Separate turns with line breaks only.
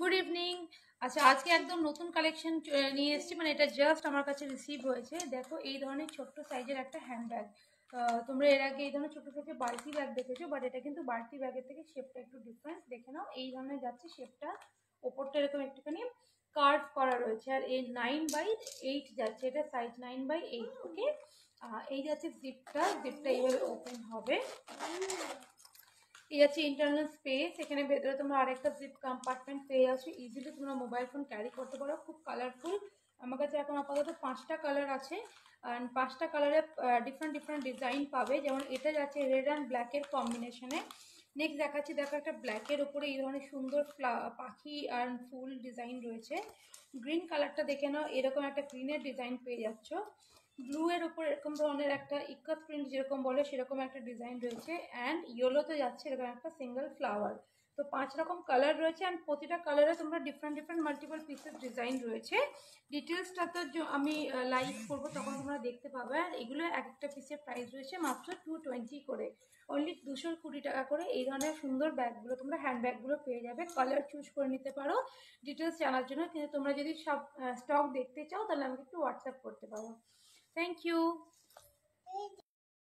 Good evening আচ্ছা আজকে একদম নতুন কালেকশন নিয়ে এসেছি মানে এটা জাস্ট আমার কাছে রিসিভ হয়েছে। দেখো এই ধরনের ছোট্ট সাইজের একটা হ্যান্ডব্যাগ তোমরা এর আগে এই ধরনের ছোটো ছোটো বাড়তি ব্যাগ দেখেছ বাট এটা কিন্তু বাড়তি ব্যাগের থেকে শেপটা একটু ডিফারেন্স দেখে নাও এই ধরনের যাচ্ছে শেপটা ওপরটা এরকম একটুখানি কার্ভ করা রয়েছে আর এই নাইন বাই এইট যাচ্ছে এটা size nine by eight okay এই যাচ্ছে জিপটা জিপটা এইভাবে ওপেন হবে। এই আছে ইন্টারনাল স্পেস এখানে ভেতরে তোমরা আরেকটা জিপ কম্পার্টমেন্ট পেয়ে যাচ্ছ ইজিলি তোমরা মোবাইল ফোন ক্যারি করতে পারো, খুব কালারফুল আমার কাছে এখন আপাতত পাঁচটা কালার আছে অ্যান্ড পাঁচটা কালারে ডিফারেন্ট ডিফারেন্ট ডিজাইন পাবে। যেমন এটা যাচ্ছে রেড অ্যান্ড ব্ল্যাকের কম্বিনেশনে নেক্সট দেখাচ্ছি, দেখো একটা ব্ল্যাকের ওপরে এই ধরনের সুন্দর পাখি আর ফুল ডিজাইন রয়েছে। গ্রিন কালারটা দেখে নাও, এরকম একটা গ্রিনের ডিজাইন পেয়ে যাচ্ছ। ব্লু এর উপর এরকম ধরনের একটা ইকাত প্রিন্ট যেরকম বলে, সেরকম একটা ডিজাইন রয়েছে। অ্যান্ড ইয়েলোতে যাচ্ছে এরকম একটা সিঙ্গেল ফ্লাওয়ার তো পাঁচ রকম কালার রয়েছে অ্যান্ড প্রতিটা কালারে তোমরা different different multiple pieces design রয়েছে। ডিটেলসটা তো আমি লাইভ করব, তখন তোমরা দেখতে পাবে। আর এগুলো এক একটা পিসের প্রাইস রয়েছে মাত্র টু টোয়েন্টি করে। অনলি দুশো কুড়ি টাকা করে এই ধরনের সুন্দর ব্যাগগুলো তোমরা হ্যান্ড ব্যাগগুলো পেয়ে যাবে। কালার চুজ করে নিতে পারো। ডিটেলস জানার জন্য কিন্তু তোমরা যদি সব স্টক দেখতে চাও, তাহলে আমাকে একটু হোয়াটসঅ্যাপ করতে পারো। Thank you.